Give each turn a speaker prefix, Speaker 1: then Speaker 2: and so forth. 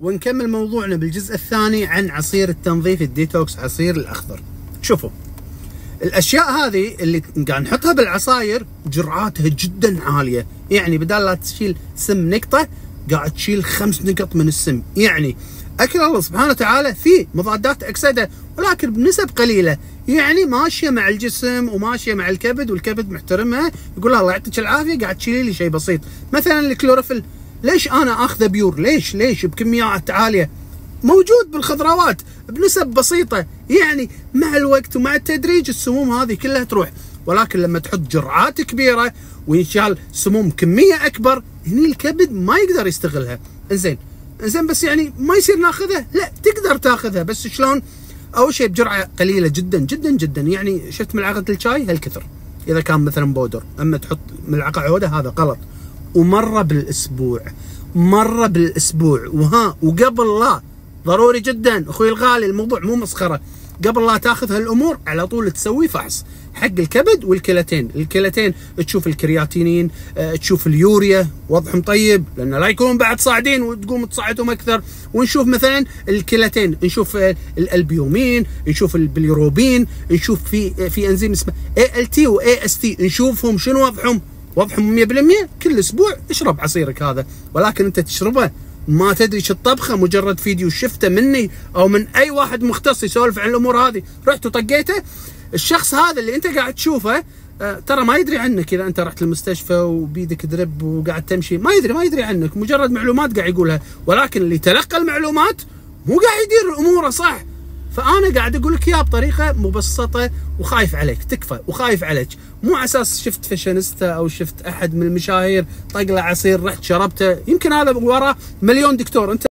Speaker 1: ونكمل موضوعنا بالجزء الثاني عن عصير التنظيف الديتوكس عصير الأخضر. شوفوا الأشياء هذه اللي قاعد نحطها بالعصاير جرعاتها جدا عالية. يعني بدال لا تشيل سم نقطة قاعد تشيل خمس نقط من السم. يعني أكل الله سبحانه وتعالى فيه مضادات أكسدة ولكن بنسب قليلة. يعني ماشية مع الجسم وماشية مع الكبد والكبد محترمها يقول الله يعطيك العافية قاعد تشيلي لي شيء بسيط. مثلا الكلوروفيل. ليش أنا اخذه pure؟ ليش؟ ليش؟ بكميات عالية. موجود بالخضروات بنسب بسيطة. يعني مع الوقت ومع التدريج السموم هذه كلها تروح. ولكن لما تحط جرعات كبيرة وينشال سموم كمية أكبر هني الكبد ما يقدر يستغلها. إنزين. إنزين بس يعني ما يصير ناخذها لا تقدر تاخذها. بس شلون؟ أول شيء بجرعة قليلة جدا جدا جدا. يعني شفت ملعقة الشاي؟ هالكثر. إذا كان مثلا powder. أما تحط ملعقة عودة هذا غلط. ومره بالأسبوع مره بالأسبوع. وها وقبل لا ضروري جدا. أخوي الغالي الموضوع مو مسخرة. قبل لا تأخذ هالأمور على طول تسوي فحص. حق الكبد والكليتين الكلتين تشوف الكرياتينين آه، تشوف اليوريا. وضعهم طيب لأن لا يكونون بعد صاعدين وتقوم تصعدهم أكثر. ونشوف مثلا الكلتين نشوف آه، الألبيومين نشوف البليروبين نشوف في آه، في أنزيم اسمه ALT و AST نشوفهم شنو وضعهم. وضعهم 100% كل أسبوع اشرب عصيرك هذا. ولكن أنت تشربه ما تدري شو الطبخة مجرد فيديو شفته مني أو من أي واحد مختص يسولف عن الأمور هذه. رحت وطقيته. الشخص هذا اللي أنت قاعد تشوفه آه، ترى ما يدري عنك. إذا أنت رحت المستشفى وبيدك درب وقاعد تمشي ما يدري ما يدري عنك. مجرد معلومات قاعد يقولها. ولكن اللي تلقى المعلومات مو قاعد يدير اموره صح. فأنا قاعد أقول لك إياها بطريقة مبسطة وخايف عليك تكفى وخايف عليك. مو على أساس شفت فاشينيستا أو شفت أحد من المشاهير طق له عصير رحت شربته. يمكن هذا وراه مليون دكتور. أنت